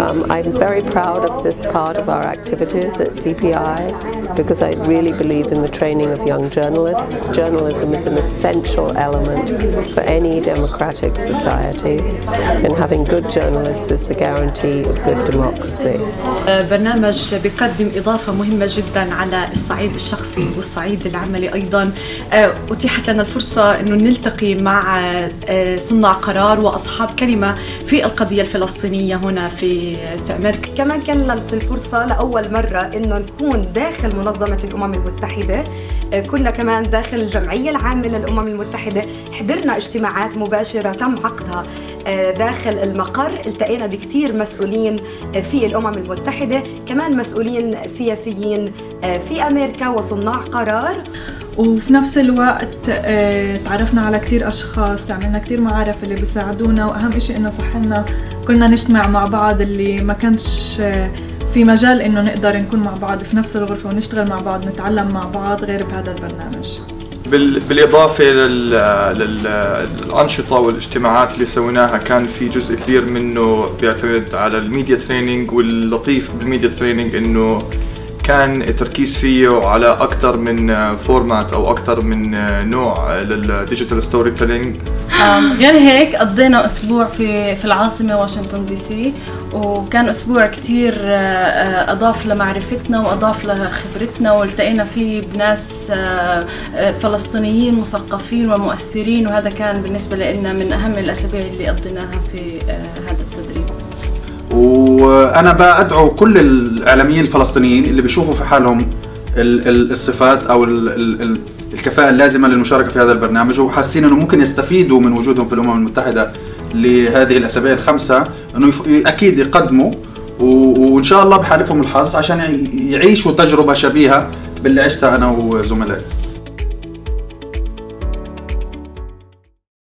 Um, I'm very proud of this part of our activities at DPI because I really believe in the training of young journalists. Journalism is an essential element for any democratic society, and having good journalists is the guarantee of good democracy. برنامج بيقدم إضافة مهمة جدا على الصعيد الشخصي والصعيد العملي أيضا أتيحت لنا الفرصة أنه نلتقي مع صناع قرار وأصحاب كلمة في القضية الفلسطينية هنا في في أمريكا كمان كان لنا الفرصة لأول مرة أنه نكون داخل منظمة الأمم المتحدة. كنا كمان داخل الجمعية العامة للأمم المتحدة. حضرنا اجتماعات مباشرة تم عقدها. داخل المقر التقينا بكثير مسؤولين في الأمم المتحدة كمان مسؤولين سياسيين في أمريكا وصناع قرار. وفي نفس الوقت تعرفنا على كثير أشخاص عملنا كثير معارف اللي بيساعدونا وأهم شيء إنه صح لنا كلنا نجتمع مع بعض اللي ما كانش في مجال إنه نقدر نكون مع بعض في نفس الغرفة ونشتغل مع بعض نتعلم مع بعض غير بهذا البرنامج. بالإضافة للأنشطة والاجتماعات اللي سويناها كان في جزء كبير منه بيعتمد على الـ media training واللطيف بال media training إنه كان التركيز فيه على أكثر من format أو أكثر من نوع لل digital storytelling غير هيك قضينا أسبوع في في العاصمة واشنطن دي سي وكان أسبوع كتير أضاف لمعرفتنا وأضاف لخبرتنا والتقينا فيه بناس فلسطينيين مثقفين ومؤثرين وهذا كان بالنسبة لنا من أهم الأسابيع اللي قضيناها في هذا التدريب. وأنا بدعو كل الإعلاميين الفلسطينيين اللي بيشوفوا في حالهم الصفات أو الكفاءة اللازمة للمشاركة في هذا البرنامج وحاسين إنه ممكن يستفيدوا من وجودهم في الأمم المتحدة لهذه الأسابيع الخمسة إنه أكيد يقدموا وإن شاء الله بحالفهم الحظ عشان يعيشوا تجربة شبيهة باللي عشتها أنا وزملائي.